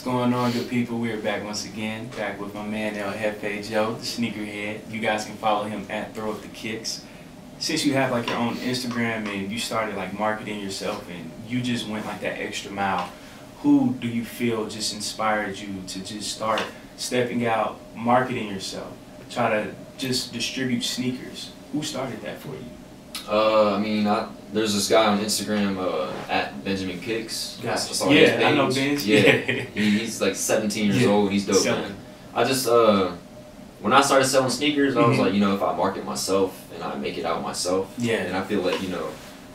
What's going on, good people? We're back once again, back with my man El Jefe Joe, the sneakerhead. You guys can follow him at Throw Up the Kicks. Since you have like your own Instagram and you started like marketing yourself and you just went like that extra mile, who do you feel just inspired you to just start stepping out, marketing yourself, try to just distribute sneakers? Who started that for you? Uh, I mean, I, there's this guy on Instagram uh, at Benjamin Kicks. Gotcha. Yeah, I know Ben's. Yeah, he, he's like 17 years Yeah. old. He's dope, Selling. man. I just uh, when I started selling sneakers, I was Mhm. like, you know, if I market myself and I make it out myself, Yeah. and I feel like you know,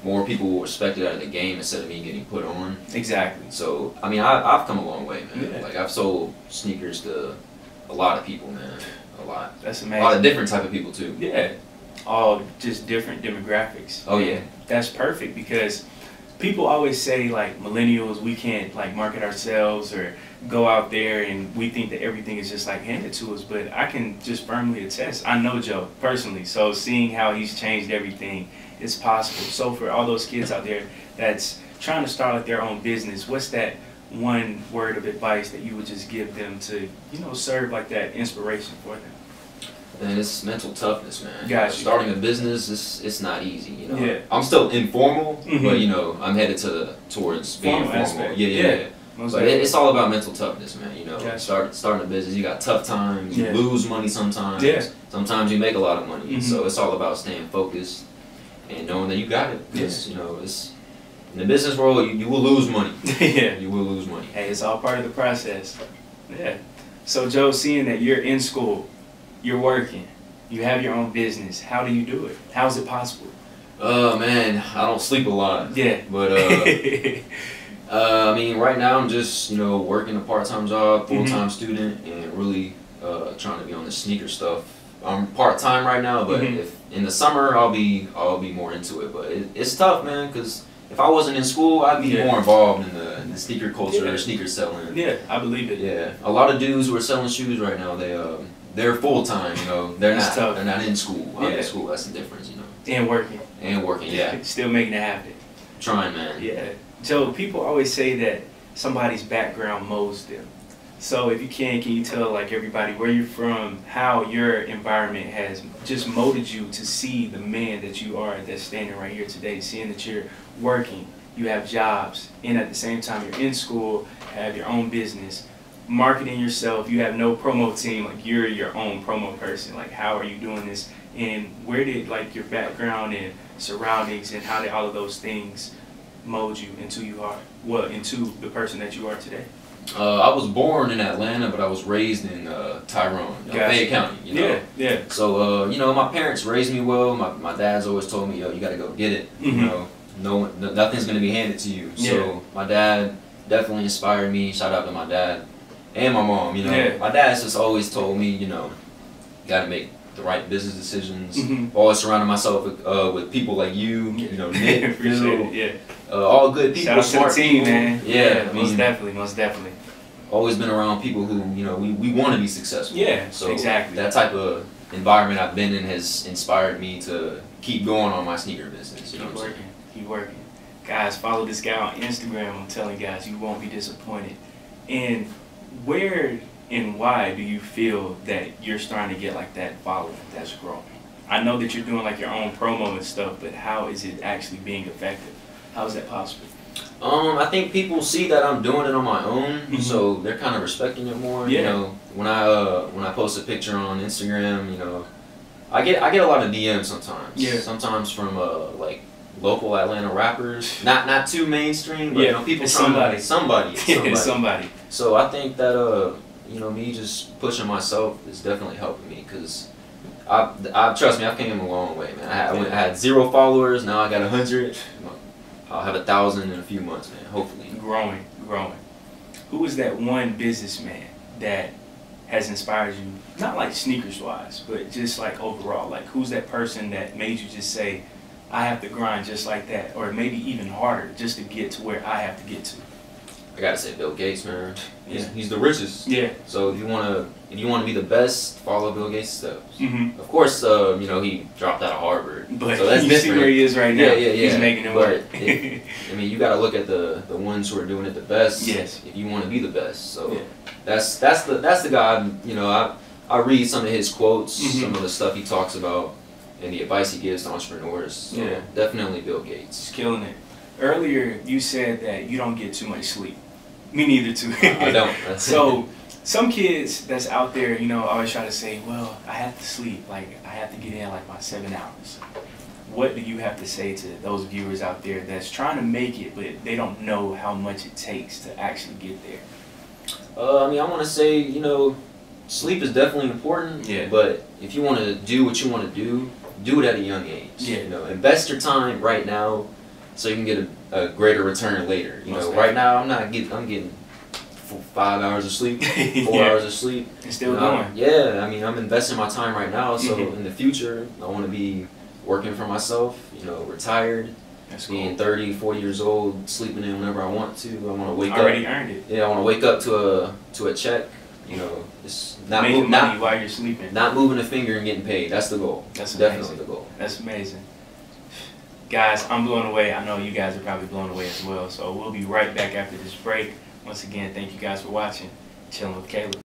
more people will respect it out of the game instead of me getting put on. Exactly. So I mean, I, I've come a long way, man. Yeah. Like I've sold sneakers to a lot of people, man. A lot. That's amazing. A lot of different type of people too. Yeah, all just different demographics. Oh, yeah. that's perfect because people always say like millennials we can't like market ourselves or go out there and we think that everything is just like handed to us. But I can just firmly attest. I know Joe personally, so seeing how he's changed everything is possible. So for all those kids out there that's trying to start like their own business, what's that? One word of advice that you would just give them to, you know, serve like that inspiration for them. And it's mental toughness, man. Got you. Starting a business, it's it's not easy. You know, Yeah. I'm still informal, Mhm. but you know, I'm headed to the towards being Formal aspect. Yeah, yeah. Yeah. yeah. Most But it, it's all about mental toughness, man. You know, Gotcha. start starting a business, you got tough times. You Yeah. lose money sometimes. Yeah. Sometimes you make a lot of money. Mhm. So it's all about staying focused and knowing that you got it. 'Cause, you know, it's in the business world, you, you will lose money. yeah. You will lose money. Hey, it's all part of the process. Yeah. So Joe, seeing that you're in school, you're working, you have your own business, how do you do it? How is it possible? Uh, man, I don't sleep a lot. Yeah. But uh. Uh, I mean, right now I'm just you know working a part-time job, Mm-hmm. full-time student, and really uh, trying to be on the sneaker stuff. I'm part-time right now, but Mhm. if in the summer I'll be I'll be more into it. But it, it's tough, man, because if I wasn't in school, I'd be Yeah. more involved in the, in the sneaker culture, Yeah. or sneaker selling. yeah, I believe it. Yeah, a lot of dudes who are selling shoes right now, they um they're full-time. You know, they're not tough. they're not in school. I'm Yeah. in school. That's the difference, you know. And working. And working, yeah, Still making it happen. trying, man. Yeah. Joe, people always say that somebody's background molds them. So if you can, can you tell like everybody where you're from, how your environment has just molded you to see the man that you are that's standing right here today, seeing that you're working, you have jobs, and at the same time you're in school, have your own business, marketing yourself, you have no promo team, like you're your own promo person. Like how are you doing this? And where did like your background and surroundings and how did all of those things mold you into you are well into the person that you are today. Uh, I was born in Atlanta, but I was raised in uh, Tyrone, uh, Gotcha. Fayette County. You know? Yeah, yeah. So uh, you know, my parents raised me well. My, my dad's always told me, yo, you got to go get it. Mhm. You know, no, no nothing's gonna be handed to you. Yeah. So my dad definitely inspired me. Shout out to my dad and my mom. You know, Yeah. my dad's just always told me, you know, you got to make the right business decisions. Mhm. Always surrounding myself with, uh, with people like you. You know, Nick, Phil. Yeah. uh, all good people. Shout out to the smart team, people. man. Yeah, I most definitely, most definitely. always been around people who you know we, we want to be successful. Yeah, So exactly. that type of environment I've been in has inspired me to keep going on my sneaker business. You know Keep I'm working. Keep working. Guys, follow this guy on Instagram. I'm telling you guys, you won't be disappointed. And where and why do you feel that you're starting to get like that following that's growing? I know that you're doing like your own promo and stuff, but how is it actually being effective? How is that possible? Um, I think people see that I'm doing it on my own, Mhm. so they're kind of respecting it more. Yeah. You know, when I uh, when I post a picture on Instagram, you know, I get I get a lot of DMs sometimes. Yeah. Sometimes from uh like local Atlanta rappers, not not too mainstream, but Yeah, you know people it's trying somebody. to somebody, somebody. somebody. So I think that uh, you know, me just pushing myself is definitely helping me because I, I trust me, I've came a long way, man. I, had- I, went, I had zero followers, now I got a hundred. I'll have a thousand in a few months, man. Hopefully. growing, growing. Who is that one businessman that has inspired you? Not like sneakers wise, but just like overall. Like who's that person that made you just say, I have to grind just like that, or maybe even harder just to get to where I have to get to? I gotta say Bill Gates, man. He's, Yeah. he's the richest. Yeah. So if you wanna if you wanna be the best, follow Bill Gates' steps. hmm Of course, uh, you know he dropped out of Harvard, But so that's you see where he is right now. Yeah, yeah, yeah. He's making it But work. it- I mean, you got to look at the the ones who are doing it the best. Yes. If you want to be the best, so Yeah. that's that's the that's the guy. I'm- You know, I I read some of his quotes, Mhm. some of the stuff he talks about, and the advice he gives to entrepreneurs. So Yeah. definitely Bill Gates. He's killing it. Earlier, you said that you don't get too much sleep. Me neither, too. I don't. So, some kids that's out there, you know, always try to say, well, I have to sleep. Like, I have to get in like my seven hours. What do you have to say to those viewers out there that's trying to make it, but they don't know how much it takes to actually get there? Uh, I mean, I want to say, you know, sleep is definitely important. Yeah. But if you want to do what you want to do, do it at a young age. Yeah. You know, invest your time right now, so you can get a, a greater return later. You Most know, right now I'm not getting. I'm getting five hours of sleep, four Yeah. hours of sleep. And still going. Yeah. I mean, I'm investing my time right now, so Mhm. in the future, I want to be working for myself. You know, retired, That's being cool. 30, 40 years old, sleeping in whenever I want to. I want to wake up. Already earned it. Yeah, I want to wake up to a to a check. You know, it's not Making money not while you're sleeping. not moving a finger and getting paid. That's the goal. That's definitely amazing. the goal. That's amazing. Guys, I'm blown away. I know you guys are probably blown away as well. So we'll be right back after this break. Once again, thank you guys for watching. Chilling with Caleb.